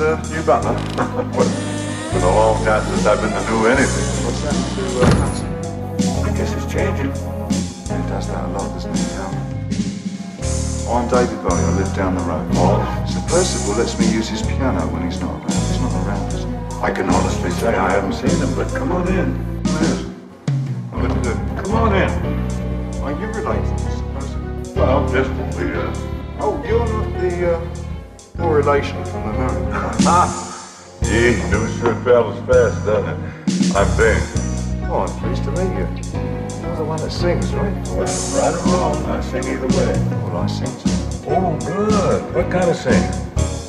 the new butler? well, it's been a long time since I've been to do anything. What's that to uh, Hudson? I guess it's changing. He does that a lot, doesn't he? Oh, I'm David Bowie. I live down the road. Oh. So Percival lets me use his piano when he's not around. He's not around, is he? I can honestly say I haven't seen him, but come on in. Yes. What is it? Come on in. Are you related to Mr. Percival? Well, distantly, yes. Oh, you're not the, uh, no relation from America, right? Ah! Gee, news sure travels fast, doesn't it? I'm Bing. Oh, I'm pleased to meet you. You're the one that sings, right? Well, right or wrong, I sing either way. Well, I sing too. Oh, good. What kind of singing?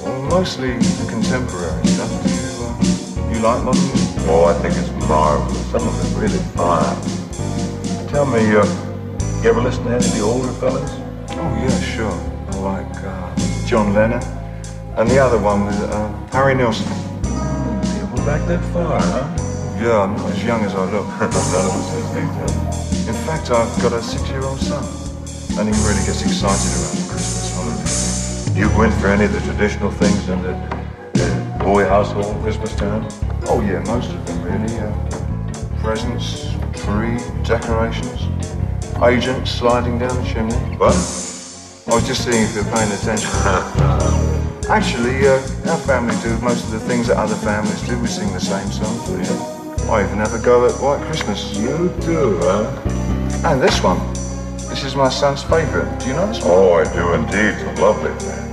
Well, mostly contemporary stuff. Do you, uh, you like modern music? Oh, I think it's marvelous. Some of it really fine. Tell me, uh, you ever listen to any of the older fellas? Oh, yeah, sure. I like uh, John Lennon. And the other one was uh, Harry Nilsson. You go back that far, huh? Yeah, I'm not as young as I look. None of us has been In fact, I've got a six-year-old son. And he really gets excited around the Christmas holiday. Do you go in for any of the traditional things in the Bowie household Christmas time? Oh, yeah, most of them, really. Uh, presents, tree, decorations, agents sliding down the chimney. What? I was just seeing if you're paying attention. Actually, uh, our family do most of the things that other families do. We sing the same songs. Yeah. I even have a go at White Christmas. You do, huh? And this one. This is my son's favorite. Do you know this one? Oh, I do indeed. It's a lovely thing.